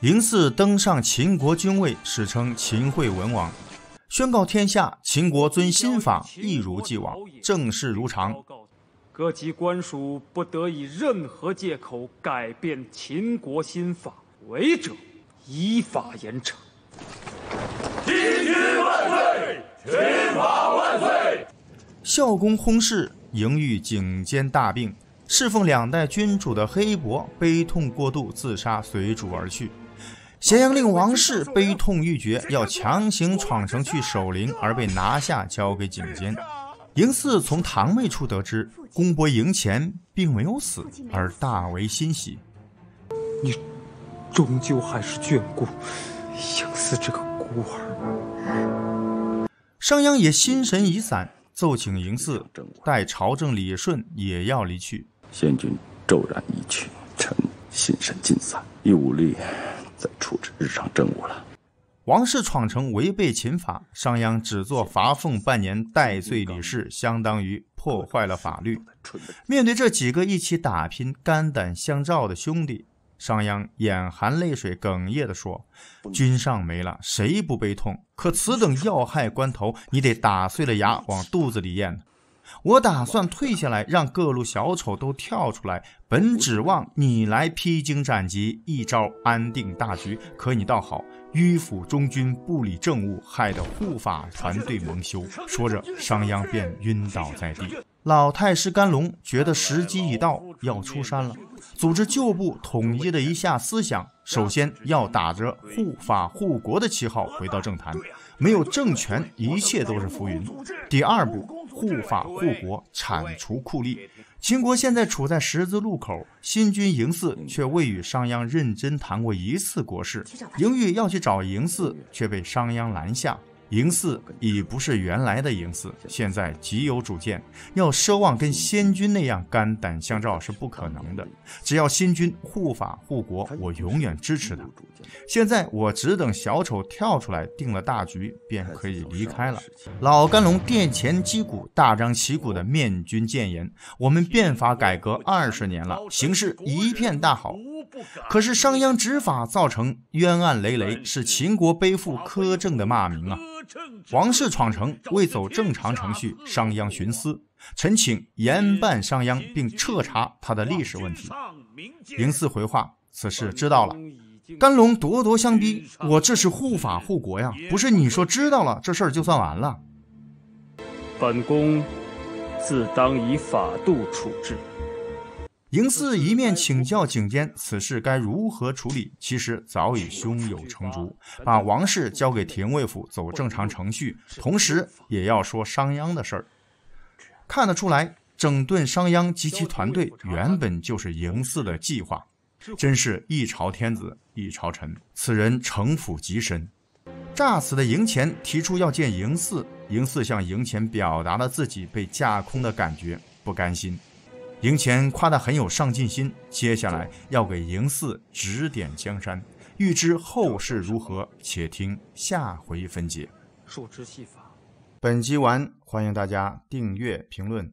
嬴驷登上秦国君位，史称秦惠文王，宣告天下秦国遵新法，一如既往，正事如常。各级官署不得以任何借口改变秦国新法，违者依法严惩。秦军万岁！秦法万岁！孝公薨逝，嬴玉颈肩大病，侍奉两代君主的黑伯悲痛过度，自杀随主而去。咸阳令王氏悲痛欲绝，要强行闯城去守陵，而被拿下，交给景监。嬴驷从堂妹处得知公伯嬴虔并没有死，而大为欣喜。你终究还是眷顾嬴驷这个孤儿。商鞅也心神已散，奏请嬴驷待朝政理顺，也要离去。先君骤然离去，臣心神尽散，已无力。再处置日常政务了。王氏闯城违背秦法，商鞅只做罚俸半年戴罪理事，相当于破坏了法律。面对这几个一起打拼、肝胆相照的兄弟，商鞅眼含泪水，哽咽地说：“君上没了，谁不悲痛？可此等要害关头，你得打碎了牙往肚子里咽。”我打算退下来，让各路小丑都跳出来，本指望你来披荆斩棘，一招安定大局。可你倒好，迂腐忠君，不理政务，害得护法团队蒙羞。说着，商鞅便晕倒在地。老太师甘龙觉得时机已到，要出山了，组织旧部统一了一下思想：首先要打着护法护国的旗号回到政坛，没有政权，一切都是浮云。第二步。护法护国，铲除酷吏。秦国现在处在十字路口，新君嬴驷却未与商鞅认真谈过一次国事。嬴玉要去找嬴驷，却被商鞅拦下。嬴驷已不是原来的嬴驷，现在极有主见，要奢望跟先君那样肝胆相照是不可能的。只要新君护法护国，我永远支持他。现在我只等小丑跳出来定了大局，便可以离开了。老甘龙殿前击鼓，大张旗鼓的面君谏言：我们变法改革二十年了，形势一片大好。可是商鞅执法造成冤案累累，是秦国背负苛政的骂名啊！王室闯城未走正常程序，商鞅徇私，臣请严办商鞅，并彻查他的历史问题。嬴驷回话：此事知道了。甘龙咄咄相逼：我这是护法护国呀，不是你说知道了这事儿就算完了。本宫自当以法度处置。嬴驷一面请教景监此事该如何处理，其实早已胸有成竹，把王室交给廷尉府走正常程序，同时也要说商鞅的事儿。看得出来，整顿商鞅及其团队原本就是嬴驷的计划，真是一朝天子一朝臣，此人城府极深。诈死的嬴虔提出要见嬴驷，嬴驷向嬴虔表达了自己被架空的感觉，不甘心。嬴虔夸他很有上进心，接下来要给嬴驷指点江山。欲知后事如何，且听下回分解。数之戏法。本集完，欢迎大家订阅、评论。